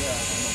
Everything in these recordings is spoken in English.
Yeah.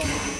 go.